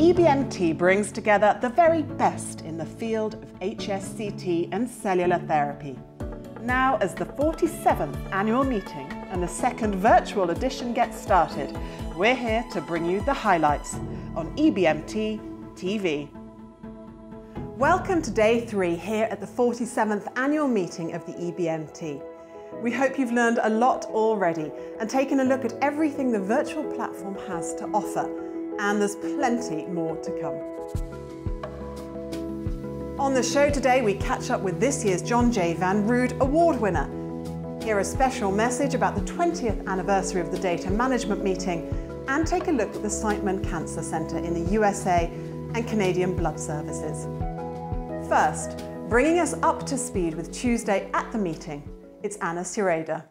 EBMT brings together the very best in the field of HSCT and cellular therapy. Now, as the 47th annual meeting and the second virtual edition gets started, we're here to bring you the highlights on EBMT TV. Welcome to day three here at the 47th annual meeting of the EBMT. We hope you've learned a lot already and taken a look at everything the virtual platform has to offer, and there's plenty more to come. On the show today, we catch up with this year's Jon J. Van Rood Award winner. Hear a special message about the 20th anniversary of the data management meeting and take a look at the Siteman Cancer Centre in the USA and Canadian Blood Services. First, bringing us up to speed with Tuesday at the meeting, it's Anna Sureda.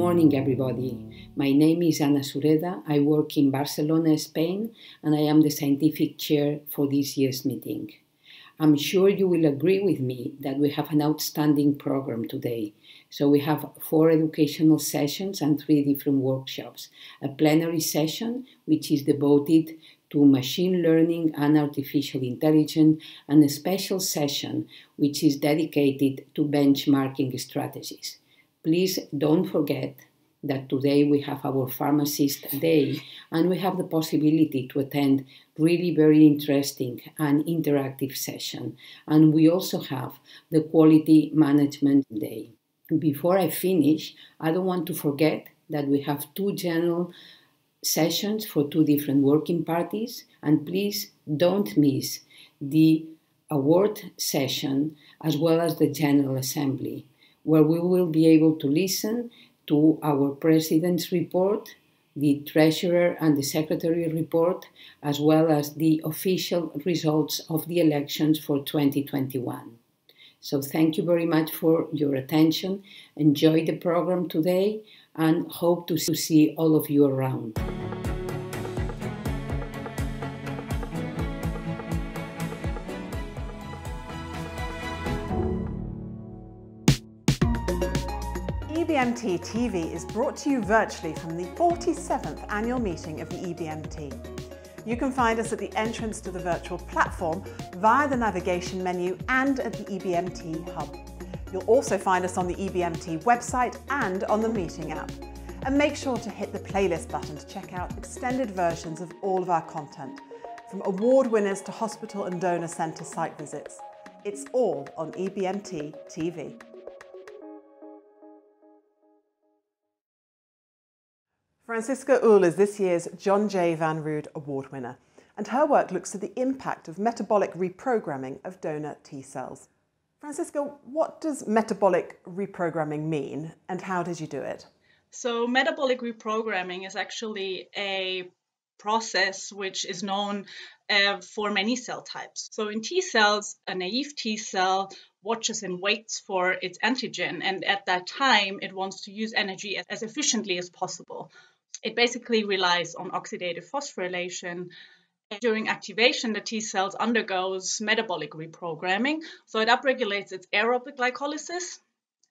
Good morning, everybody. My name is Anna Sureda. I work in Barcelona, Spain, and I am the scientific chair for this year's meeting. I'm sure you will agree with me that we have an outstanding program today. So, we have four educational sessions and three different workshops. A plenary session, which is devoted to machine learning and artificial intelligence, and a special session which is dedicated to benchmarking strategies. Please don't forget that today we have our pharmacist day and we have the possibility to attend really very interesting and interactive session. And we also have the quality management day. Before i finish i don't want to forget that we have two general sessions for two different working parties, and please don't miss the award session as well as the General Assembly, where we will be able to listen to our President's report, the Treasurer and the Secretary report, as well as the official results of the elections for 2021. So, thank you very much for your attention. Enjoy the program today and hope to see all of you around. EBMT TV is brought to you virtually from the 47th annual meeting of the EBMT. You can find us at the entrance to the virtual platform via the navigation menu and at the EBMT Hub. You'll also find us on the EBMT website and on the meeting app. And make sure to hit the playlist button to check out extended versions of all of our content, from award winners to hospital and donor centre site visits. It's all on EBMT TV. Franziska Uhl is this year's Jon J. Van Rood Award winner, and her work looks at the impact of metabolic reprogramming of donor T cells. Franziska, what does metabolic reprogramming mean and how did you do it? So, metabolic reprogramming is actually a process which is known uh, for many cell types. So, in T cells, a naive T cell watches and waits for its antigen, and at that time, it wants to use energy as, as efficiently as possible. It basically relies on oxidative phosphorylation during activation, the T cells undergoes metabolic reprogramming. So it upregulates its aerobic glycolysis.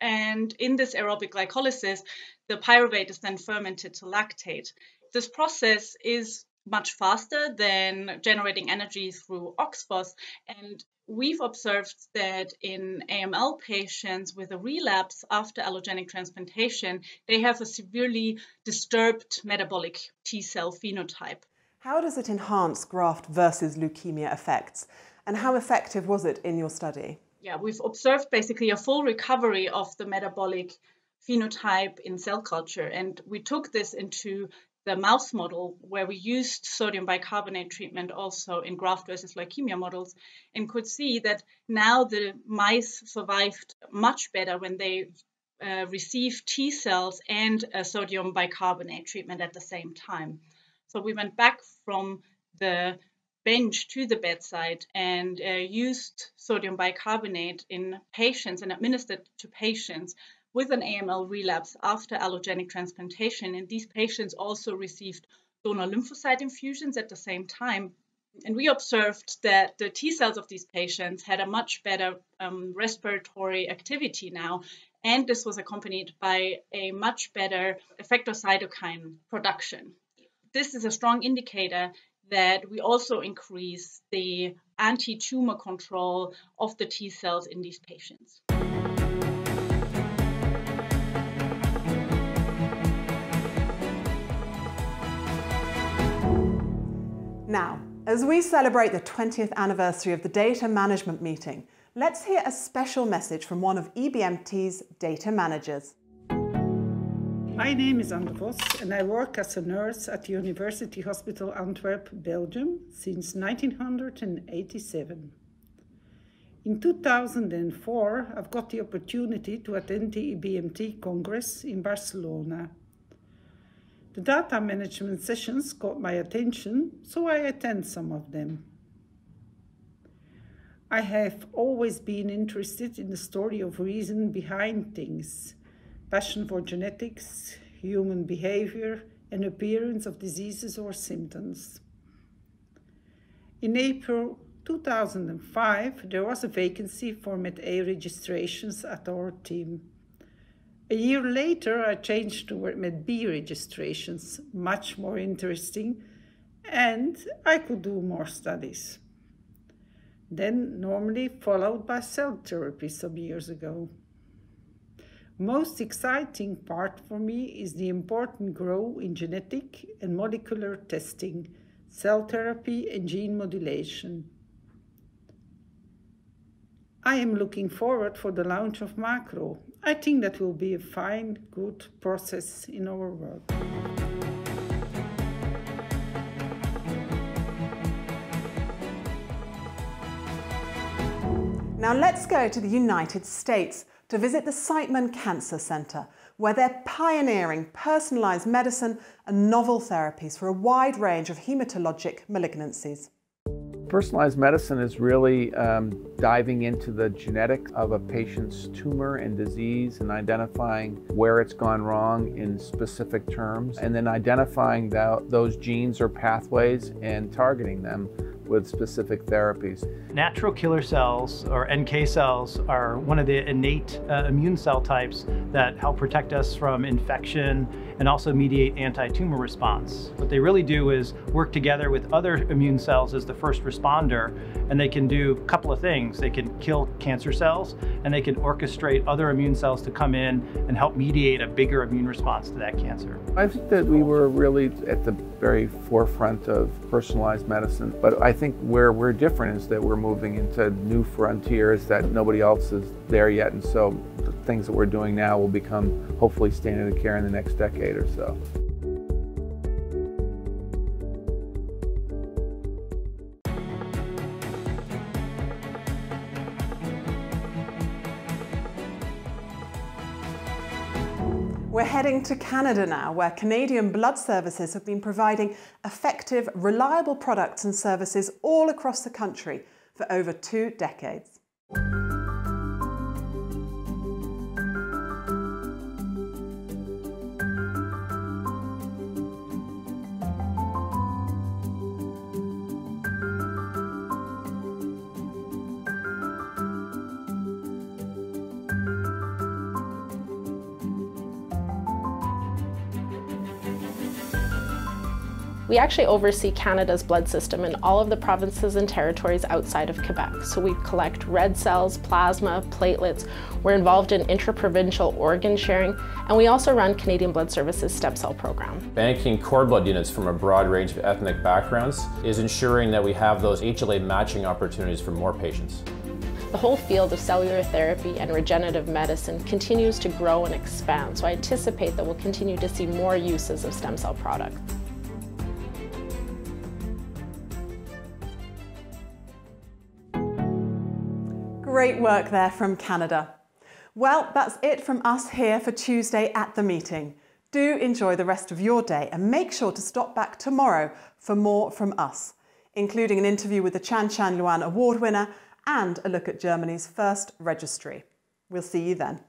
And in this aerobic glycolysis, the pyruvate is then fermented to lactate. This process is much faster than generating energy through OXPHOS. And we've observed that in AML patients with a relapse after allogenic transplantation, they have a severely disturbed metabolic T cell phenotype. How does it enhance graft versus leukemia effects? And how effective was it in your study? Yeah, we've observed basically a full recovery of the metabolic phenotype in cell culture. And we took this into the mouse model where we used sodium bicarbonate treatment also in graft versus leukemia models and could see that now the mice survived much better when they uh, received T cells and a sodium bicarbonate treatment at the same time. So we went back from the bench to the bedside and uh, used sodium bicarbonate in patients and administered to patients with an AML relapse after allogenic transplantation. And these patients also received donor lymphocyte infusions at the same time. And we observed that the T cells of these patients had a much better um, respiratory activity now. And this was accompanied by a much better effector cytokine production this is a strong indicator that we also increase the anti tumor control of the T cells in these patients. Now, as we celebrate the 20th anniversary of the data management meeting, let's hear a special message from one of EBMT's data managers. My name is Anne Vos and I work as a nurse at the University Hospital Antwerp, Belgium since 1987. In 2004, I've got the opportunity to attend the EBMT Congress in Barcelona. The data management sessions caught my attention, so I attend some of them. I have always been interested in the story of reason behind things passion for genetics, human behavior, and appearance of diseases or symptoms. In April 2005, there was a vacancy for Med-A registrations at our team. A year later, I changed to Med-B registrations, much more interesting, and I could do more studies. Then, normally followed by cell therapy some years ago. Most exciting part for me is the important growth in genetic and molecular testing, cell therapy and gene modulation. I am looking forward for the launch of Macro. I think that will be a fine, good process in our work. Now let's go to the United States to visit the Siteman Cancer Center, where they're pioneering personalised medicine and novel therapies for a wide range of hematologic malignancies. Personalized medicine is really um, diving into the genetics of a patient's tumor and disease and identifying where it's gone wrong in specific terms, and then identifying those genes or pathways and targeting them with specific therapies. Natural killer cells, or NK cells, are one of the innate uh, immune cell types that help protect us from infection and also mediate anti-tumor response. What they really do is work together with other immune cells as the first responder, and they can do a couple of things. They can kill cancer cells, and they can orchestrate other immune cells to come in and help mediate a bigger immune response to that cancer. I think that we were really at the very forefront of personalized medicine, but I think where we're different is that we're moving into new frontiers that nobody else is there yet, and so the things that we're doing now will become hopefully standard of care in the next decade or so. Heading to Canada now, where Canadian Blood Services have been providing effective, reliable products and services all across the country for over two decades. We actually oversee Canada's blood system in all of the provinces and territories outside of Quebec. So we collect red cells, plasma, platelets. We're involved in intra-provincial organ sharing, and we also run Canadian Blood Services stem cell program. Banking cord blood units from a broad range of ethnic backgrounds is ensuring that we have those HLA matching opportunities for more patients. The whole field of cellular therapy and regenerative medicine continues to grow and expand, so I anticipate that we'll continue to see more uses of stem cell products. Great work there from Canada. Well, that's it from us here for Tuesday at the meeting. Do enjoy the rest of your day and make sure to stop back tomorrow for more from us, including an interview with the Chan Chan Luan Award winner and a look at Germany's first registry. We'll see you then.